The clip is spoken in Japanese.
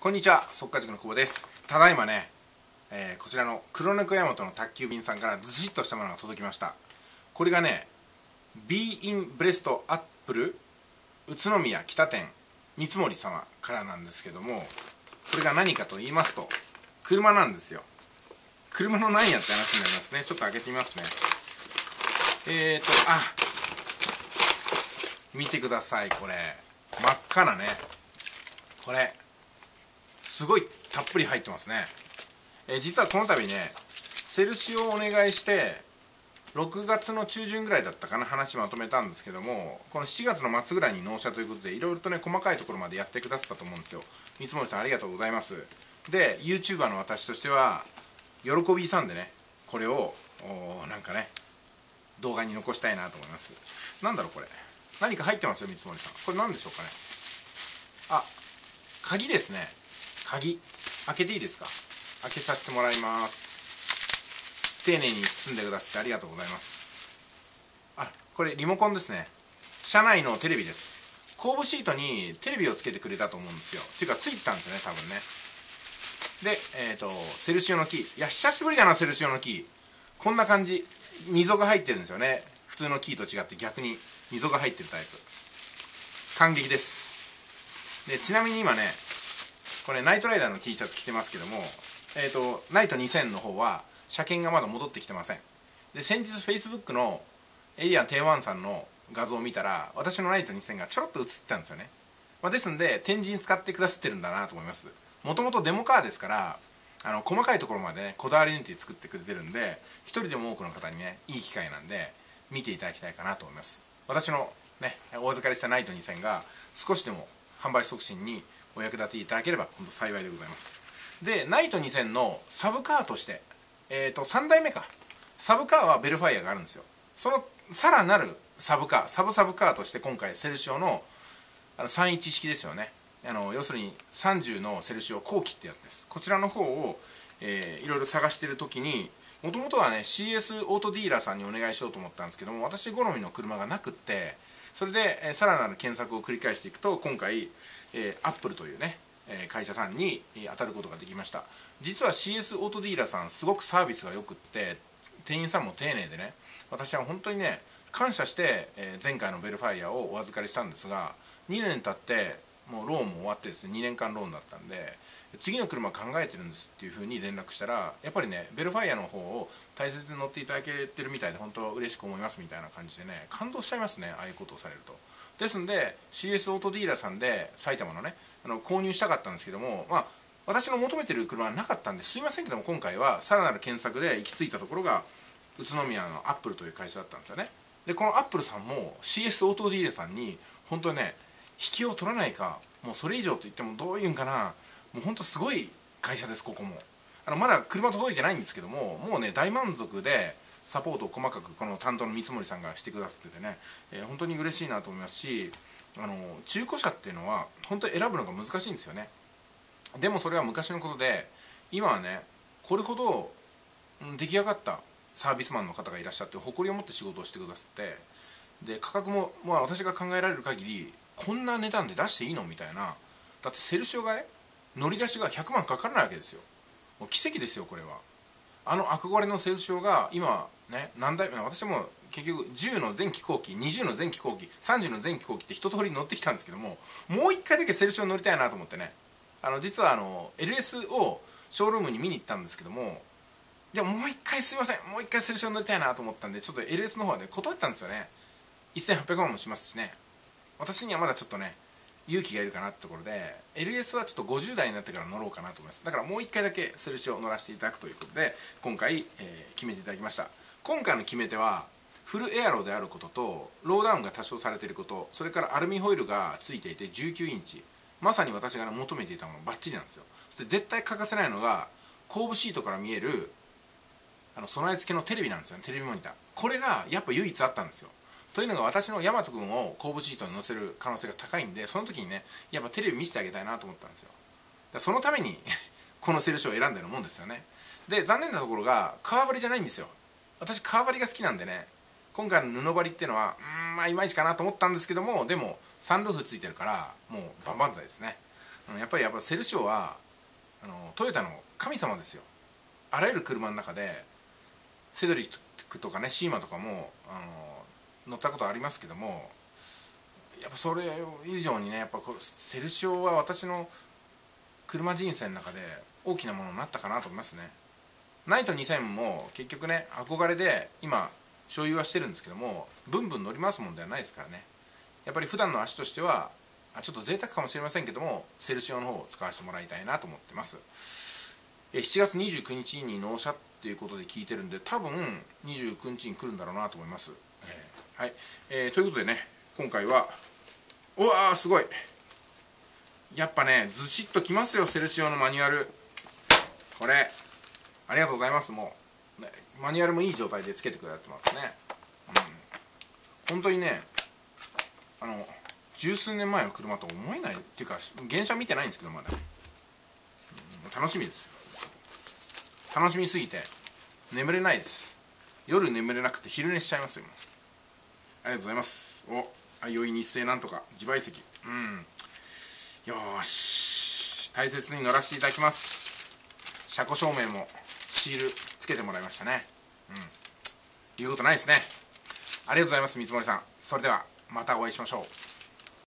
こんにちは速稼塾の久保です。ただいまね、えー、こちらの黒猫大和の宅急便さんからずしっとしたものが届きました。これがね B インブレストアップル宇都宮北店三森様からなんですけどもこれが何かと言いますと車なんですよ。車の何やって話になりますね。ちょっと開けてみますね。えーとあ見てくださいこれ。真っ赤なね。これ。すごいたっぷり入ってますね、えー、実はこの度ねセルシオをお願いして6月の中旬ぐらいだったかな話まとめたんですけどもこの7月の末ぐらいに納車ということでいろいろとね細かいところまでやってくださったと思うんですよ。三森さんありがとうございます。で YouTuber の私としては喜びさんでねこれをなんかね動画に残したいなと思います。なんだろうこれ。何か入ってますよ三森さん。これ何でしょうかね。あ鍵ですね。鍵開けていいですか？開けさせてもらいます。丁寧に包んでくださってありがとうございます。あこれリモコンですね。車内のテレビです。後部シートにテレビをつけてくれたと思うんですよ。っていうかついてたんですよね多分ね。でえっ、ー、とセルシオのキーいや久しぶりだなセルシオのキーこんな感じ。溝が入ってるんですよね。普通のキーと違って逆に。溝が入ってるタイプ。感激です。でちなみに今ねこれナイトライダーの T シャツ着てますけども、えーと、ナイト2000の方は車検がまだ戻ってきてません。で先日 Facebook のエリア T1 さんの画像を見たら私のナイト2000がちょろっと映ってたんですよね、まあ、ですんで展示に使ってくださってるんだなと思います。もともとデモカーですからあの細かいところまでねこだわり抜いて作ってくれてるんで一人でも多くの方にねいい機会なんで見ていただきたいかなと思います。私のねお預かりしたナイト2000が少しでも販売促進にお役立ていただければ本当幸いでございます。でナイト2000のサブカーとしてえっ、ー、と3代目か。サブカーはベルファイアがあるんですよ。そのさらなるサブカーサブサブカーとして今回セルシオのあの31式ですよね。あの要するに30のセルシオ後期ってやつです。こちらの方を、えー、いろいろ探してる時にもともとはね CS オートディーラーさんにお願いしようと思ったんですけども私好みの車がなくってそれで、え、さらなる検索を繰り返していくと今回、え、アップルというね、え、会社さんに当たることができました。実は CS オートディーラーさんすごくサービスがよくって店員さんも丁寧でね私は本当にね感謝して、え、前回のベルファイアをお預かりしたんですが2年経ってもうローンも終わってですね2年間ローンだったんで次の車考えてるんですっていうふうに連絡したらやっぱりねベルファイアの方を大切に乗っていただけてるみたいで本当嬉しく思いますみたいな感じでね感動しちゃいますねああいうことをされると。ですんで CS オートディーラーさんで埼玉のねあの購入したかったんですけどもまあ私の求めてる車はなかったんですいませんけども今回はさらなる検索で行き着いたところが宇都宮のアップルという会社だったんですよね。でこのアップルさんも CS オートディーラーさんに本当にね引きを取らないかもうそれ以上と言ってもどういうんかなもうほんとすごい会社ですここも。あのまだ車届いてないんですけどももうね大満足でサポートを細かくこの担当の三森さんがしてくださっててね、えー、本当に嬉しいなと思いますしあの中古車っていうのは本当に選ぶのが難しいんですよね。でもそれは昔のことで今はねこれほど出来上がったサービスマンの方がいらっしゃって誇りを持って仕事をしてくださってで価格も、まあ、私が考えられる限りこんな値段で出していいのみたいなだってセルシオがね乗り出しが100万かからないわけですよ。もう奇跡ですよこれは。あの憧れのセルシオが今ね何代目私も結局10の前期後期20の前期後期30の前期後期って一通り乗ってきたんですけどももう一回だけセルシオ乗りたいなと思ってね。あの実はあの LS をショールームに見に行ったんですけどもじゃもう一回すいませんもう一回セルシオ乗りたいなと思ったんでちょっと LS の方はね断ったんですよね。1800万もしますしね。私にはまだちょっとね勇気がいるかなってところで LS はちょっと50代になってから乗ろうかなと思います。だからもう1回だけセルシオ乗らせていただくということで今回、えー、決めていただきました。今回の決め手はフルエアロであることとローダウンが多少されていることそれからアルミホイルがついていて19インチ。まさに私が求めていたものバッチリなんですよ。そして絶対欠かせないのが後部シートから見えるあの備え付けのテレビなんですよね。テレビモニター。これがやっぱ唯一あったんですよ。というのが私の大和君を後部シートに載せる可能性が高いんでその時にねやっぱテレビ見せてあげたいなと思ったんですよ。そのために このセルシを選んでるもんですよね。で残念なところが革張りじゃないんですよ。私革張りが好きなんでね今回の布張りっていうのはうんまあいまいちかなと思ったんですけどもでもサンルーフついてるからもう万々歳ですね。やっぱりやっぱセルシオはあのトヨタの神様ですよ。あらゆる車の中でセドリックとかねシーマとかもあの乗ったことありますけどもやっぱそれ以上にねやっぱセルシオは私の車人生の中で大きなものになったかなと思いますね。ナイト2000も結局ね憧れで今所有はしてるんですけどもブンブン乗り回すもんではないですからね。やっぱり普段の足としてはちょっと贅沢かもしれませんけどもセルシオの方を使わせてもらいたいなと思ってます。7月29日に納車っていうことで聞いてるんで多分29日に来るんだろうなと思います、えー、はい、えー、ということでね今回はうわーすごい。やっぱねずしっときますよセルシオのマニュアル。これありがとうございます。もう、ね、マニュアルもいい状態でつけてくれてますね。うん。本当にねあの十数年前の車と思えないっていうか原車見てないんですけどまだ、うん、楽しみです楽しみすぎて眠れないです。夜眠れなくて昼寝しちゃいますよありがとうございます。おあいおい日生なんとか自賠責。うん。よし。大切に乗らせていただきます。車庫証明もシールつけてもらいましたね。うん。言うことないですね。ありがとうございます三森さん。それではまたお会いしましょう。